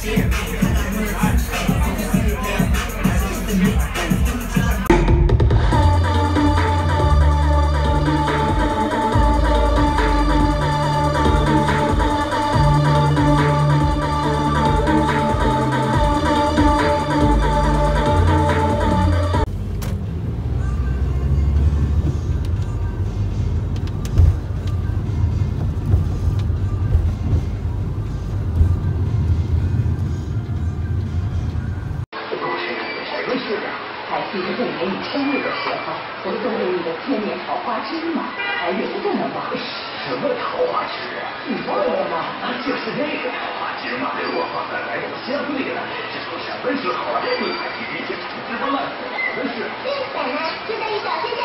See you. 吧？什么桃花枝啊？你忘了吗？就是那个桃花枝嘛，我放在来宝箱里了。这都什么时候了？你还提这些陈芝麻烂谷的事？奶奶，就在你小心在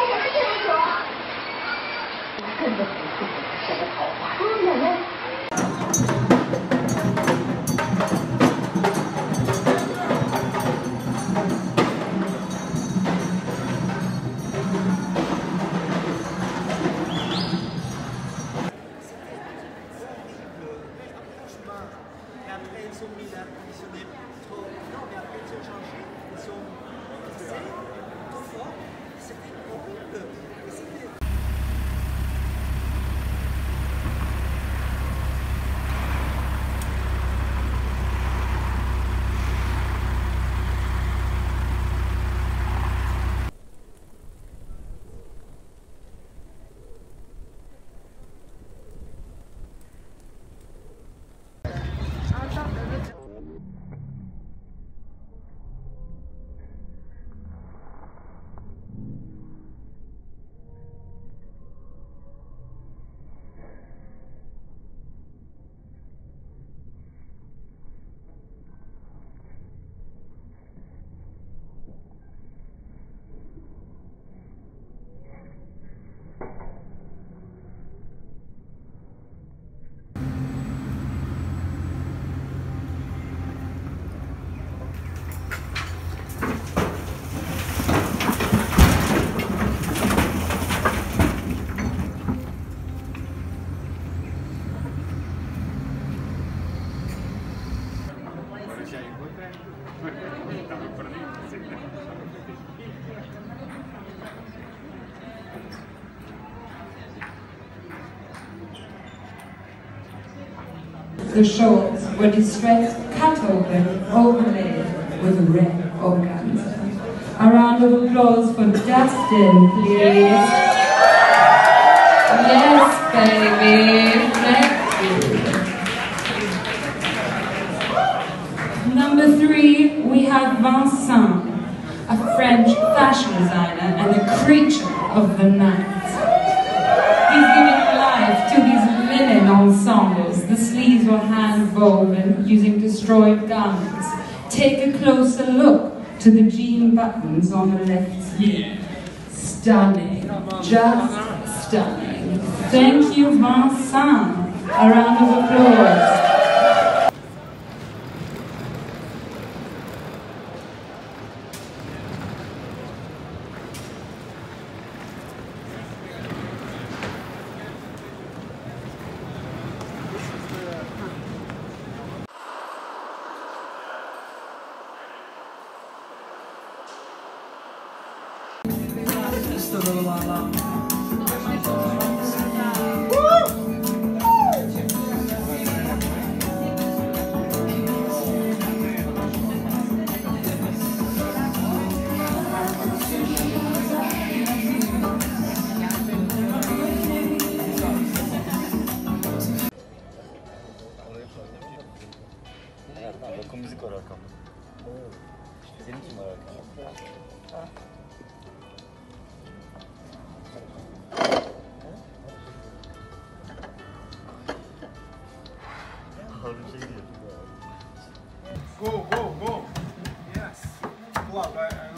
The shorts were distressed, cut open, overlaid with red organza. A round of applause for Dustin, please. Yes, baby. Thank you. Number three, we have Vincent, a French fashion designer and a creature of the night. He's giving life to these linen ensembles. The sleeves were hand woven using destroyed garments. Take a closer look to the jean buttons on the left sleeve. Stunning, just stunning. Thank you, Vincent. A round of applause. Bakın 挂杆儿